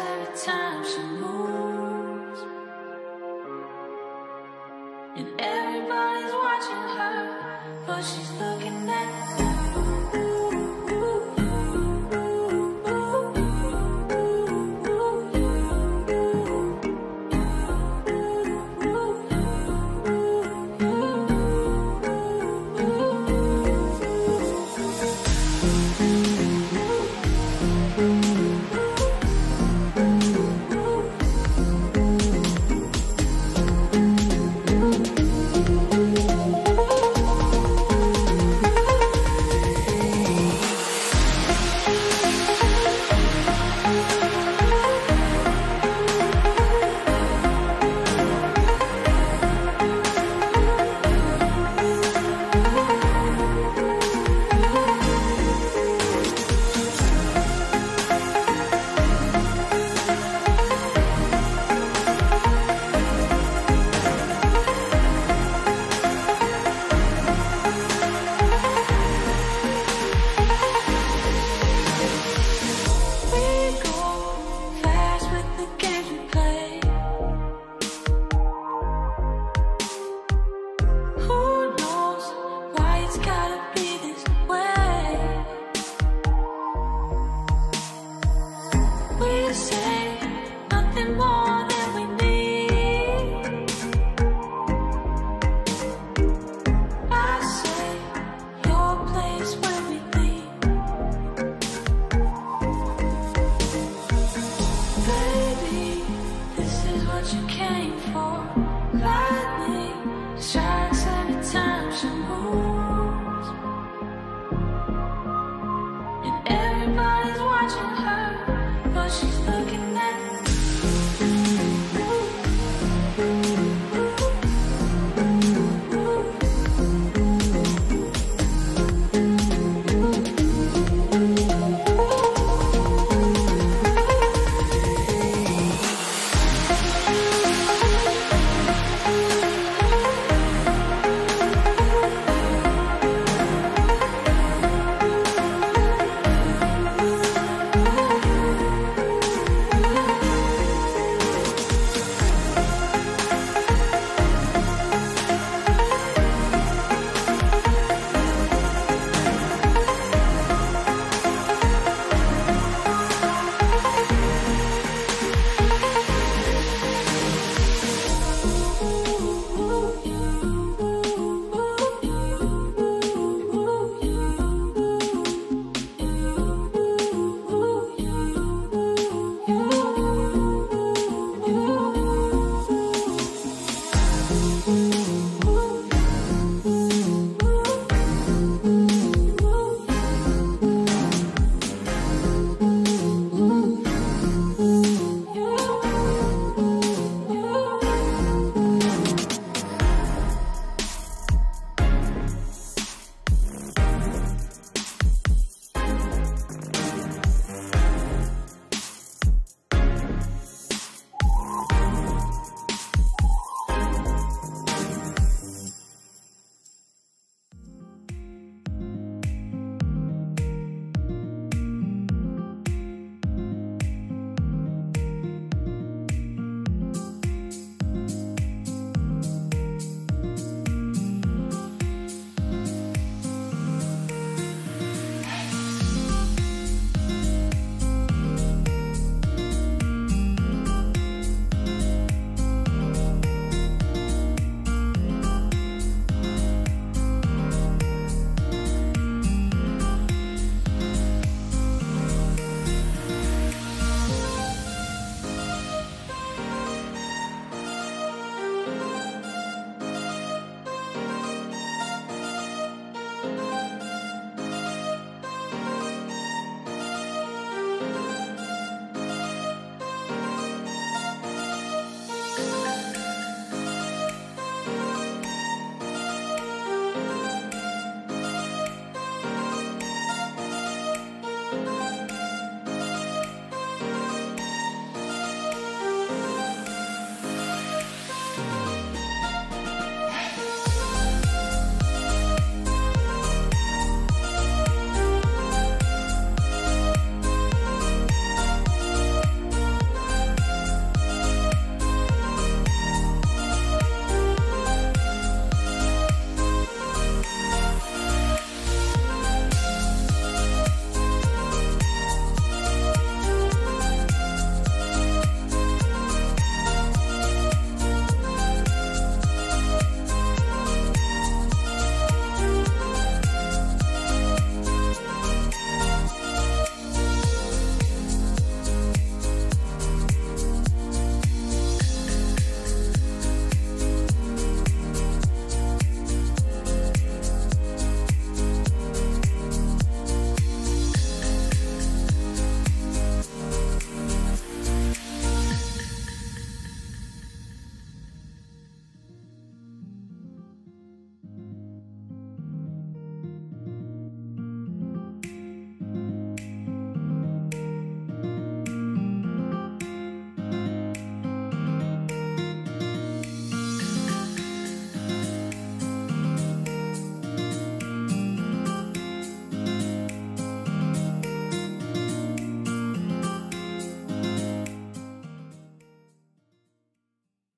every time she moves. And everybody's watching her, but she's looking. child.